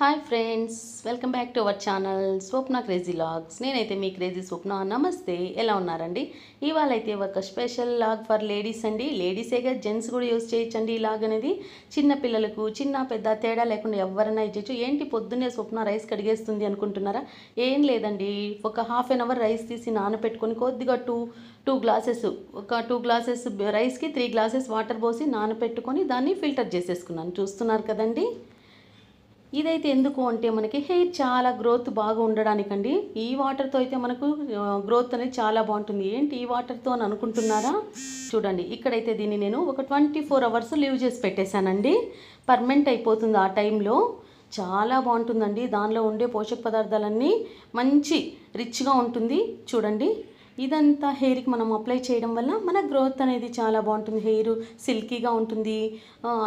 Hi friends welcome back to our channel Swapna crazy vlogs నేనైతే మీ crazy స్వప్న నమస్తే. ఎలా ఉన్నారండి? ఇవాళ అయితే ఒక స్పెషల్ లాగ్ ఫర్ లేడీస్ అండి. లేడీసేగా జెంట్స్ కూడా యూజ్ చేయొచ్చండి ఈ లాగ్ అనేది. చిన్న పిల్లలకు చిన్న పెద్ద తేడా లేకుండా ఎవరైనా ఇచ్చచ్చు ఏంటి పొద్దున్నే స్వప్న రైస్ కడిగేస్తుంది అనుకుంటున్నారా? ఏం లేదండి. ఒక హాఫ్ అన్ అవర్ రైస్ తీసి నానబెట్టుకొని కొద్దిగా టూ టూ గ్లాసెస్ ఒక టూ గ్లాసెస్ రైస్కి త్రీ గ్లాసెస్ వాటర్ పోసి నానపెట్టుకొని దాన్ని ఫిల్టర్ చేసేసుకున్నాను. చూస్తున్నారు కదండి? ఇదైతే ఎందుకు అంటే మనకి హెయిర్ చాలా గ్రోత్ బాగా ఉండడానికండి. ఈ వాటర్తో అయితే మనకు గ్రోత్ అనేది చాలా బాగుంటుంది. ఏంటి ఈ వాటర్తో అని అనుకుంటున్నారా? చూడండి ఇక్కడైతే దీన్ని నేను ఒక ట్వంటీ ఫోర్ అవర్స్ లీవ్ చేసి పెట్టేశానండి. పర్మనెంట్ అయిపోతుంది ఆ టైంలో. చాలా బాగుంటుందండి. దానిలో ఉండే పోషక పదార్థాలన్నీ మంచి రిచ్గా ఉంటుంది. చూడండి ఇదంతా హెయిర్కి మనం అప్లై చేయడం వల్ల మన గ్రోత్ అనేది చాలా బాగుంటుంది. హెయిర్ సిల్కీగా ఉంటుంది.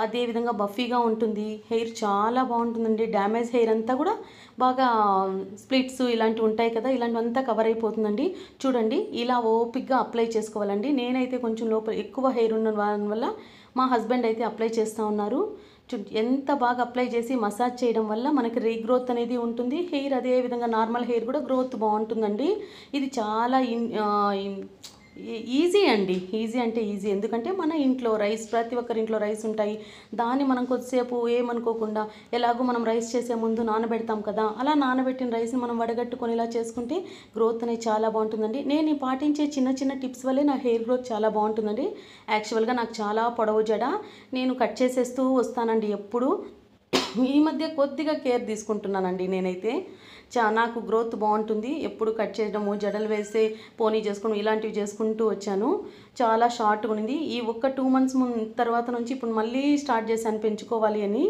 అదేవిధంగా బఫీగా ఉంటుంది. హెయిర్ చాలా బాగుంటుందండి. డ్యామేజ్ హెయిర్ అంతా కూడా బాగా స్ప్లిట్స్ ఇలాంటివి ఉంటాయి కదా ఇలాంటివంతా కవర్ అయిపోతుందండి. చూడండి ఇలా ఓపిక్గా అప్లై చేసుకోవాలండి. నేనైతే కొంచెం లోపల ఎక్కువ హెయిర్ ఉన్న వల్ల మా హస్బెండ్ అయితే అప్లై చేస్తూ ఉన్నారు. ఎంత బాగా అప్లై చేసి మసాజ్ చేయడం వల్ల మనకి రీగ్రోత్ అనేది ఉంటుంది. హెయిర్ అదే విధంగా నార్మల్ హెయిర్ కూడా గ్రోత్ బాగుంటుందండి. ఇది చాలా ఇన్ ఈజీ అండి. ఈజీ అంటే ఈజీ. ఎందుకంటే మన ఇంట్లో రైస్ ప్రతి ఒక్కరి ఇంట్లో రైస్ ఉంటాయి. దాన్ని మనం కొద్దిసేపు ఏమనుకోకుండా ఎలాగో మనం రైస్ చేసే ముందు నానబెడతాం కదా. అలా నానబెట్టిన రైస్ని మనం వడగట్టుకొని ఇలా చేసుకుంటే గ్రోత్ అనేది చాలా బాగుంటుందండి. నేను ఈ పాటించే చిన్న చిన్న టిప్స్ వల్లే నా హెయిర్ గ్రోత్ చాలా బాగుంటుందండి. యాక్చువల్గా నాకు చాలా పొడవు జడ. నేను కట్ చేసేస్తూ వస్తానండి ఎప్పుడు. ఈ మధ్య కొద్దిగా కేర్ తీసుకుంటున్నానండి నేనైతే. చా నాకు గ్రోత్ బాగుంటుంది. ఎప్పుడు కట్ చేయడము జడలు వేసే పోనీ చేసుకోవడం ఇలాంటివి చేసుకుంటూ వచ్చాను. చాలా షార్ట్గా ఉంది ఈ ఒక్క టూ మంత్స్ ముం తర్వాత నుంచి ఇప్పుడు మళ్ళీ స్టార్ట్ చేశాను పెంచుకోవాలి అని.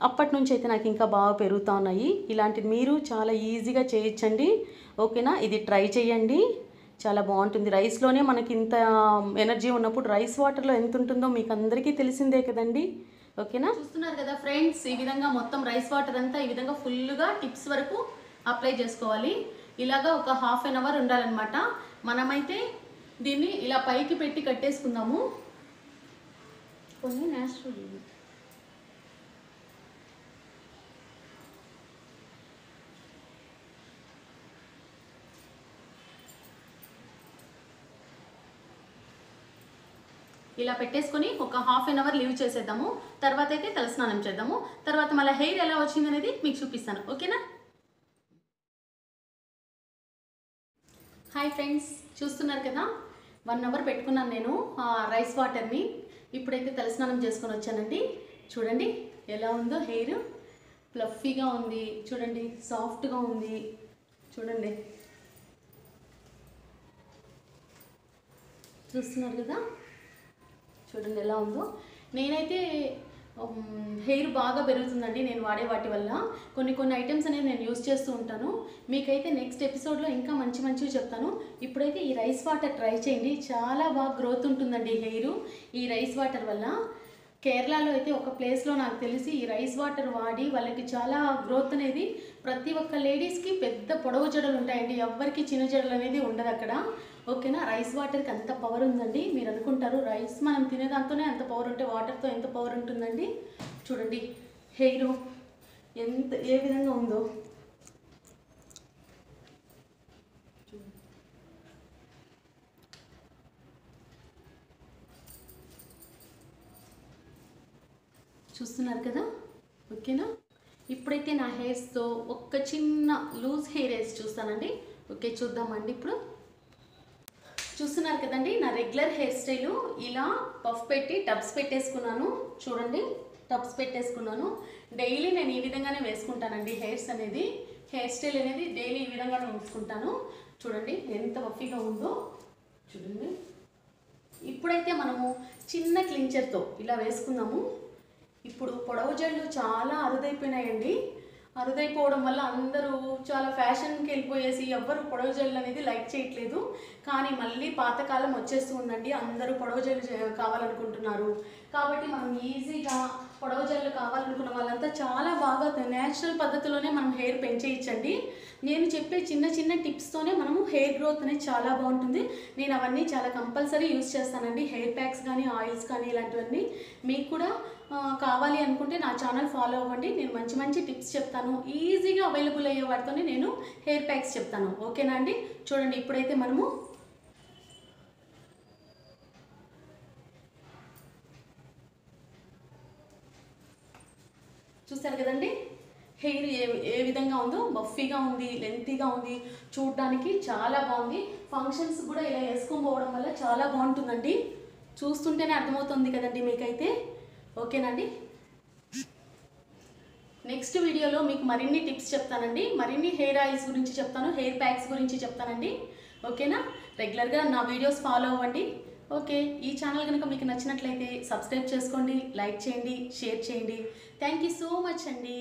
అప్పటి నుంచి అయితే నాకు ఇంకా బాగా పెరుగుతూ ఉన్నాయి. ఇలాంటివి మీరు చాలా ఈజీగా చేయొచ్చండి. ఓకేనా ఇది ట్రై చేయండి. చాలా బాగుంటుంది. రైస్లోనే మనకి ఇంత um, ఎనర్జీ ఉన్నప్పుడు రైస్ వాటర్లో ఎంత ఉంటుందో మీకు అందరికీ తెలిసిందే కదండి. ఓకేనా చూస్తున్నారు కదా ఫ్రెండ్స్ ఈ విధంగా మొత్తం రైస్ వాటర్ అంతా ఈ విధంగా ఫుల్గా టిప్స్ వరకు అప్లై చేసుకోవాలి. ఇలాగా ఒక హాఫ్ అన్ అవర్ ఉండాలన్నమాట. మనమైతే దీన్ని ఇలా పైకి పెట్టి కట్టేసుకుందాము. కొన్ని నేచురల్ ఇలా పెట్టేసుకొని ఒక హాఫ్ అన్ అవర్ లీవ్ చేసేద్దాము. తర్వాత అయితే తలస్నానం చేద్దాము. తర్వాత మళ్ళీ హెయిర్ ఎలా వచ్చింది అనేది మీకు చూపిస్తాను. ఓకేనా? హాయ్ ఫ్రెండ్స్ చూస్తున్నారు కదా? వన్ అవర్ పెట్టుకున్నాను నేను ఆ రైస్ వాటర్ని ఇప్పుడైతే తలస్నానం చేసుకొని వచ్చానండి. చూడండి ఎలా ఉందో హెయిర్ ఫ్లఫీగా ఉంది చూడండి సాఫ్ట్గా ఉంది. చూడండి. చూస్తున్నారు కదా? చూడండి ఎలా ఉందో. నేనైతే హెయిర్ బాగా పెరుగుతుందండి నేను వాడే వాటి వల్ల. కొన్ని కొన్ని ఐటమ్స్ అనేవి నేను యూస్ చేస్తూ ఉంటాను. మీకైతే నెక్స్ట్ ఎపిసోడ్లో ఇంకా మంచి మంచివి చెప్తాను. ఇప్పుడైతే ఈ రైస్ వాటర్ ట్రై చేయండి. చాలా బాగా గ్రోత్ ఉంటుందండి హెయిర్. ఈ రైస్ వాటర్ వల్ల కేరళలో అయితే ఒక ప్లేస్లో నాకు తెలిసి ఈ రైస్ వాటర్ వాడి వాళ్ళకి చాలా గ్రోత్ అనేది ప్రతి ఒక్క లేడీస్కి పెద్ద పొడవు జడలు ఉంటాయండి. ఎవ్వరికి చిన్న జడలు అనేది ఉండదు అక్కడ. ఓకేనా? రైస్ వాటర్కి అంత పవర్ ఉందండి. మీరు అనుకుంటారు రైస్ మనం తినేదాంతోనే అంత పవర్ ఉంటే వాటర్తో ఎంత పవర్ ఉంటుందండి? చూడండి. హెయిర్ ఎంత ఏ విధంగా ఉందో. చూస్తున్నారు కదా? ఓకేనా? ఇప్పుడైతే నా హెయిర్స్తో ఒక్క చిన్న లూజ్ హెయిర్ వేసి చూస్తానండి. ఓకే చూద్దామండి ఇప్పుడు. చూస్తున్నారు కదండి నా రెగ్యులర్ హెయిర్ స్టైలు ఇలా పఫ్ పెట్టి టబ్స్ పెట్టేసుకున్నాను. చూడండి టబ్స్ పెట్టేసుకున్నాను. డైలీ నేను ఈ విధంగానే వేసుకుంటానండి హెయిర్స్ అనేది. హెయిర్ స్టైల్ అనేది డైలీ ఈ విధంగానే ఉంచుకుంటాను చూడండి ఎంత పఫీగా ఉందో. చూడండి. ఇప్పుడైతే మనము చిన్న క్లించర్తో ఇలా వేసుకుందాము. ఇప్పుడు పొడవు జళ్ళు చాలా అరుదైపోయినాయండి. అరుదైపోవడం వల్ల అందరూ చాలా ఫ్యాషన్కి వెళ్ళిపోయేసి ఎవ్వరు పొడవు జల్లు అనేది లైక్ చేయట్లేదు. కానీ మళ్ళీ పాతకాలం వచ్చేస్తూ ఉందండి. అందరూ పొడవు జల్లు కావాలనుకుంటున్నారు. కాబట్టి మనం ఈజీగా పొడవ జల్లు కావాలనుకున్న వాళ్ళంతా చాలా బాగా న్యాచురల్ పద్ధతిలోనే మనం హెయిర్ పెంచేయచ్చండి. నేను చెప్పే చిన్న చిన్న టిప్స్తోనే మనము హెయిర్ గ్రోత్ అనేది చాలా బాగుంటుంది. నేను అవన్నీ చాలా కంపల్సరీ యూస్ చేస్తానండి. హెయిర్ ప్యాక్స్ కానీ ఆయిల్స్ కానీ ఇలాంటివన్నీ మీకు కూడా కావాలి అనుకుంటే నా ఛానల్ ఫాలో అవ్వండి. నేను మంచి మంచి టిప్స్ చెప్తాను. ఈజీగా అవైలబుల్ అయ్యే వాటితోనే నేను హెయిర్ ప్యాక్స్ చెప్తాను. ఓకేనా అండి? చూడండి ఇప్పుడైతే మనము చూస్తారు కదండి? హెయిర్ ఏ ఏ విధంగా ఉందో బఫీగా ఉంది లెంతీగా ఉంది చూడడానికి చాలా బాగుంది. ఫంక్షన్స్ కూడా ఇలా వేసుకొని పోవడం వల్ల చాలా బాగుంటుందండి. చూస్తుంటేనే అర్థమవుతుంది కదండి మీకైతే. ఓకేనండి? నెక్స్ట్ వీడియోలో మీకు మరిన్ని టిప్స్ చెప్తానండి. మరిన్ని హెయిర్ ఆయిల్స్ గురించి చెప్తాను హెయిర్ ప్యాక్స్ గురించి చెప్తానండి. ఓకేనా? రెగ్యులర్గా నా వీడియోస్ ఫాలో అవ్వండి. ఓకే ఈ ఛానల్ కనుక మీకు నచ్చినట్లయితే సబ్స్క్రైబ్ చేసుకోండి లైక్ చేయండి షేర్ చేయండి. థ్యాంక్ యూ సో మచ్ అండి.